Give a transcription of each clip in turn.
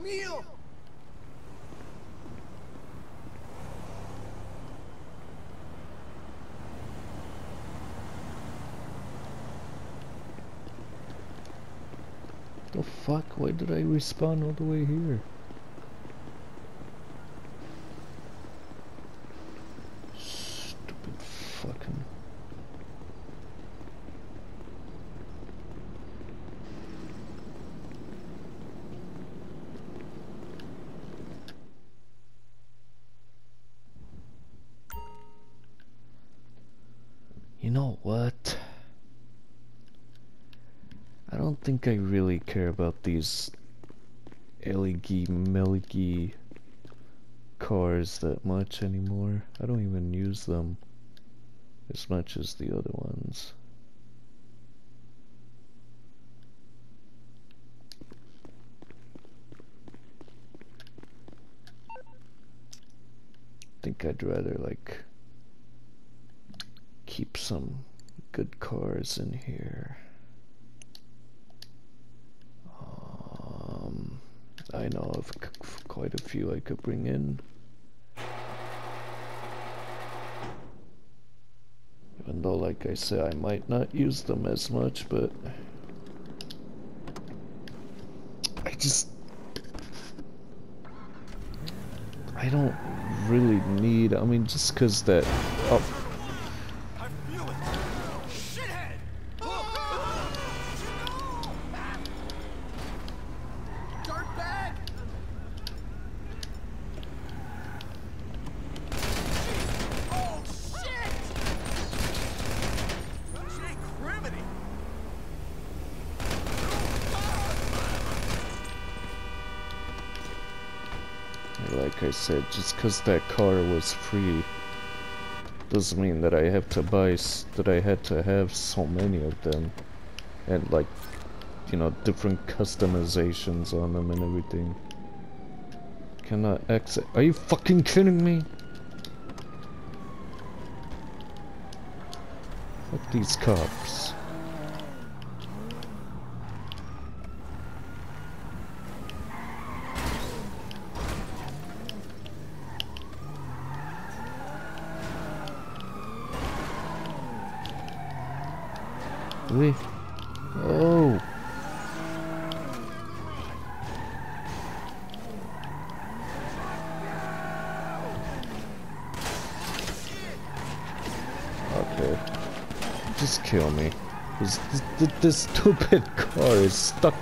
Mío! The fuck? Why did I respawn all the way here? Stupid fucking... You know what? I don't think I really care about these Elegy melgy cars that much anymore. I don't even use them as much as the other ones. I think I'd rather like keep some good cars in here. Um, I know of quite a few I could bring in. Even though, like I say, I might not use them as much, but I just I don't really need. I mean, just because that. Oh. Like I said, just because that car was free doesn't mean that I have to buy, that I had to have so many of them. And like, you know, different customizations on them and everything. Cannot exit. Are you fucking kidding me? Fuck these cops. We. Oh. Okay. Just kill me. This, this, this stupid car is stuck.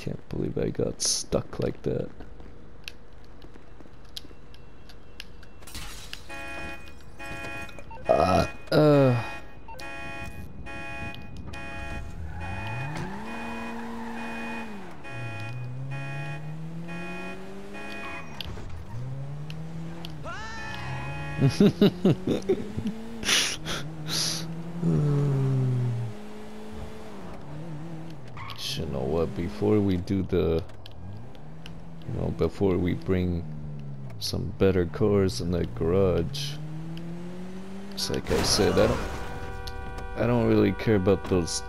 Can't believe I got stuck like that. Uh, uh. before we do the, you know, before we bring some better cars in that garage, it's like I said, I don't, I don't really care about those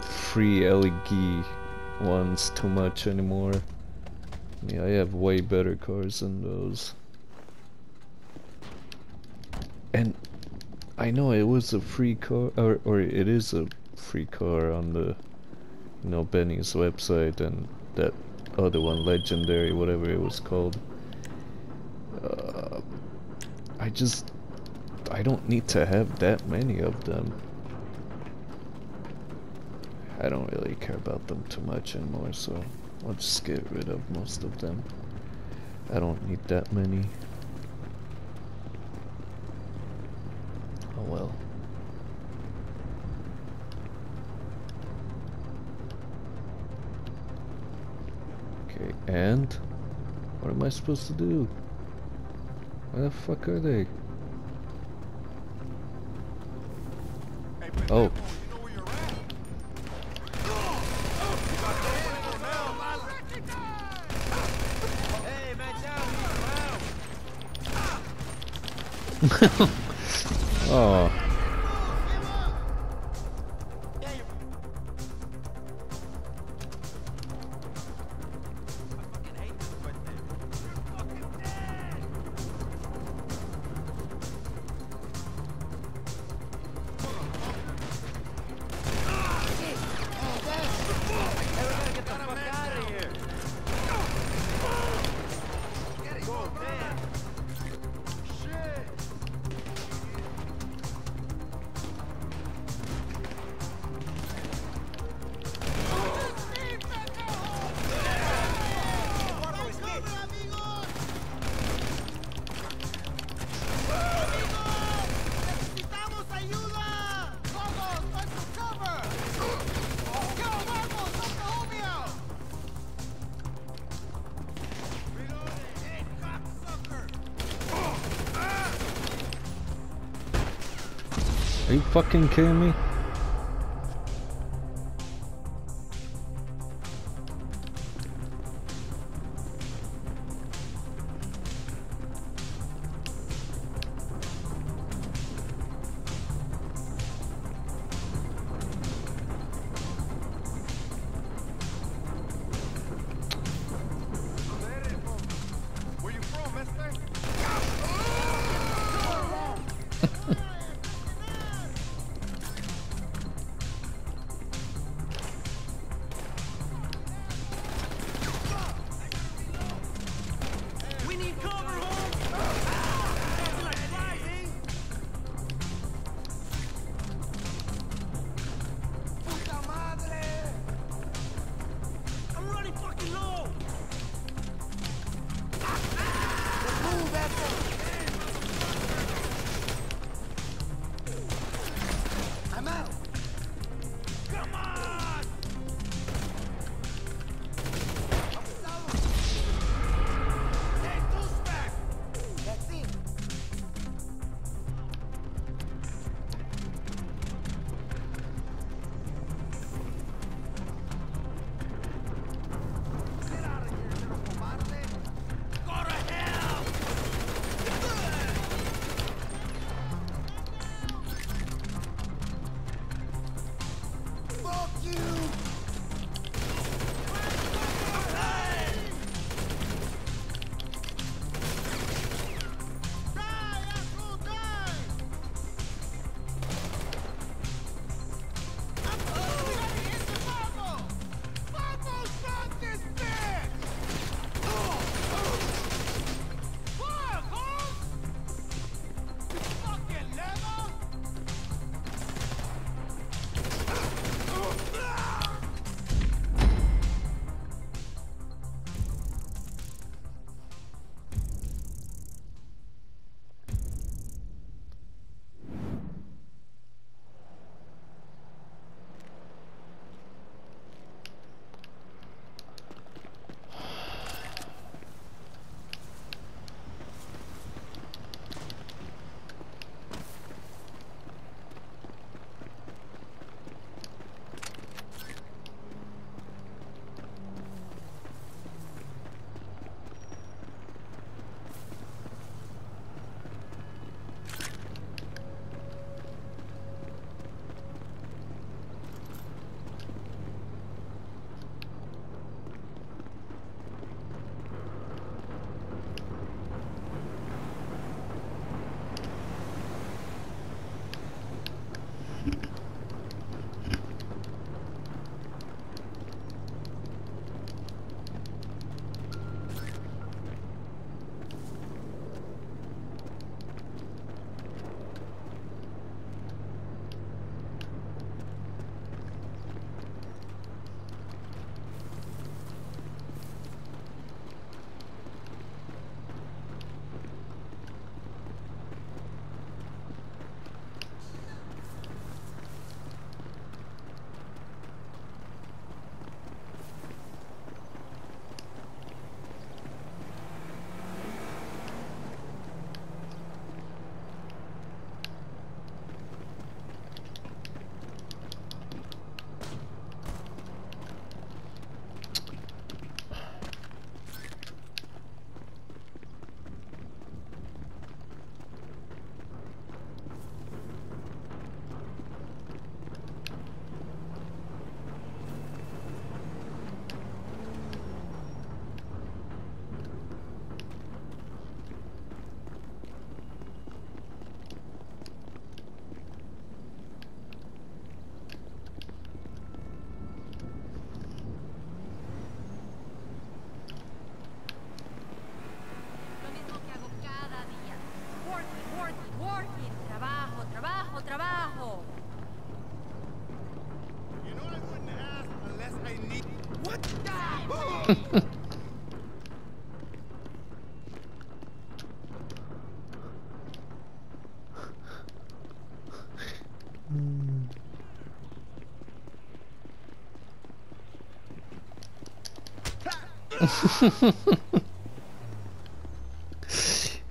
free LED ones too much anymore. Yeah, I have way better cars than those. And I know it was a free car, or, or it is a free car on the, you know, Benny's website and that other one, Legendary, whatever it was called. Uh, I just, I don't need to have that many of them. I don't really care about them too much anymore, so I'll just get rid of most of them. I don't need that many. Oh well. And? What am I supposed to do? Where the fuck are they? Oh. oh. You fucking kidding me?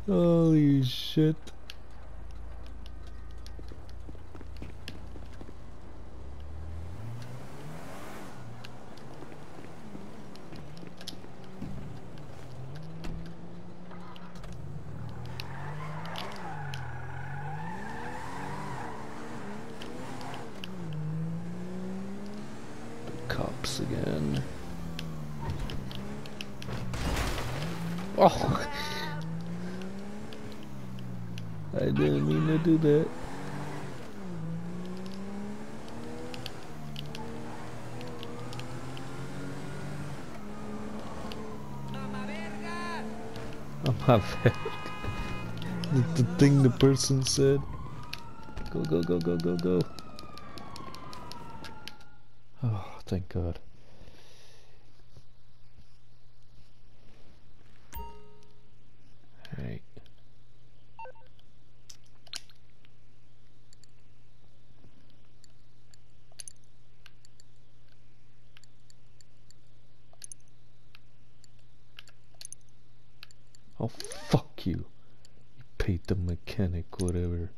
Holy shit. The again. Oh! I didn't mean to do that. Bad. the thing the person said. Go, go, go, go, go, go. Oh, thank God. Alright. Oh, fuck you. You paid the mechanic, whatever.